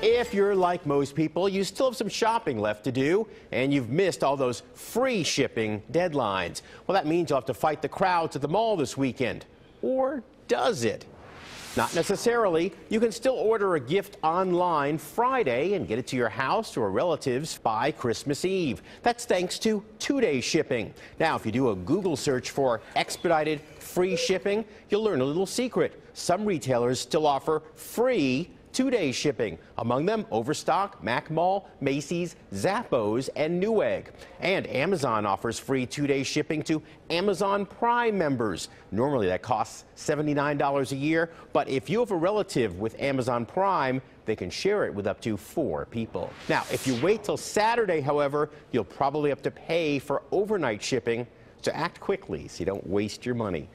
If you're like most people, you still have some shopping left to do, and you've missed all those free shipping deadlines. Well, that means you'll have to fight the crowds at the mall this weekend. Or does it? Not necessarily. You can still order a gift online Friday and get it to your house or relatives by Christmas Eve. That's thanks to two day shipping. Now, if you do a Google search for expedited free shipping, you'll learn a little secret. Some retailers still offer free two-day shipping. Among them, Overstock, Mac Mall, Macy's, Zappos, and Newegg. And Amazon offers free two-day shipping to Amazon Prime members. Normally that costs $79 a year, but if you have a relative with Amazon Prime, they can share it with up to four people. Now, if you wait till Saturday, however, you'll probably have to pay for overnight shipping, so act quickly so you don't waste your money.